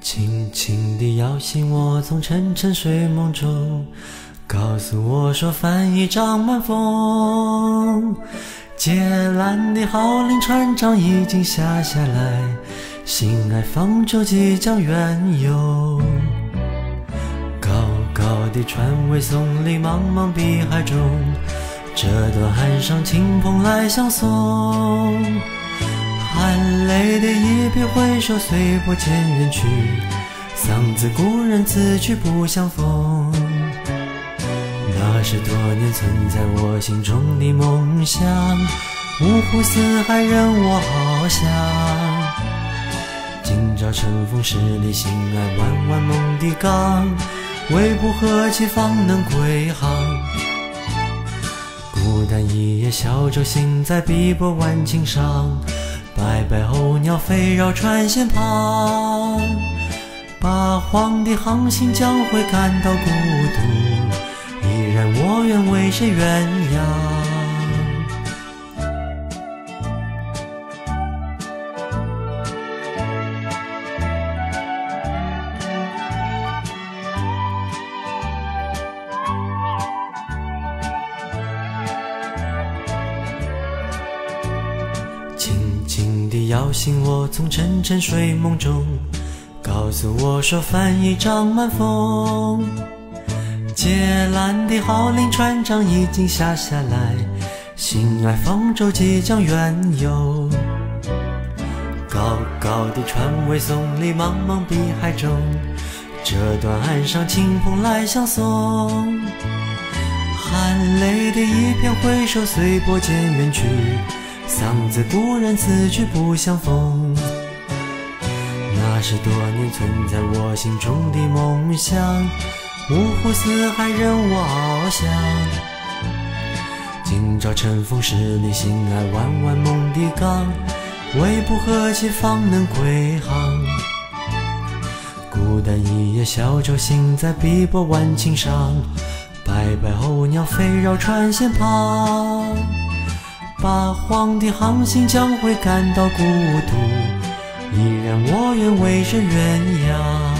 轻轻地摇醒我从沉沉睡梦中，告诉我说帆已张满风，借蓝的号令船长已经下下来，心爱方舟即将远游。高高的船尾耸立茫茫碧海中，这段岸上轻蓬来相送。含泪的一别回首，随波渐远去。桑梓故人，此去不相逢。那是多年存在我心中的梦想，五湖四海任我翱翔。今朝乘风十里，心爱弯弯梦的港，为不何其方能归航？孤单一叶小舟，行在碧波万顷上。白白候鸟飞绕船舷旁，八荒的航行将会感到孤独，依然我愿为谁鸳鸯。摇醒我从沉沉睡梦中，告诉我说帆已张满风。借蓝的号令船长已经下下来，心爱方舟即将远游。高高的船尾耸立茫茫碧海中，这段岸上轻风来相送。含泪的一片回首，随波渐远去。桑梓故人，此去不相逢。那是多年存在我心中的梦想，五湖四海任我翱翔。今朝乘风十里，心爱弯弯梦的港，为不何其方能归航？孤单一叶小舟，行在碧波万顷上，白白候鸟飞绕船舷旁。八荒的航行将会感到孤独，依然我愿为这鸳鸯。